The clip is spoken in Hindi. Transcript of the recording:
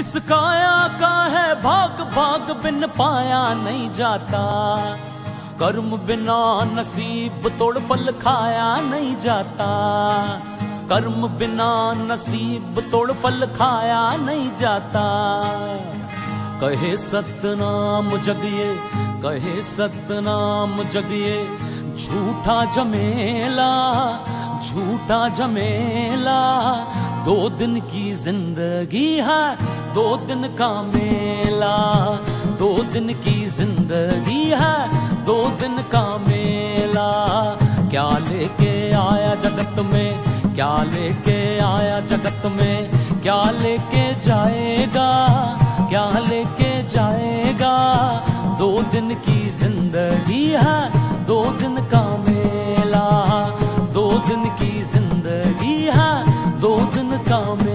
इस काया का है भाग भाग बिन पाया नहीं जाता। कर्म बिना नसीब तोड़ फल खाया नहीं जाता। कर्म बिना नसीब तोड़ फल खाया नहीं जाता। कहे सतनाम जगिए, कहे सतनाम जगिए, झूठा जमेला झूठा जमेला दो दिन की ज़िंदगी है दो दिन का मेला, दो दिन की ज़िंदगी है, दो दिन का मेला। क्या लेके आया जगत में, क्या लेके आया जगत में? क्या लेके जाएगा, क्या लेके जाएगा? दो दिन की ज़िंदगी है, दो दिन का मेला। दो दिन की ज़िंदगी है, दो दिन का मेला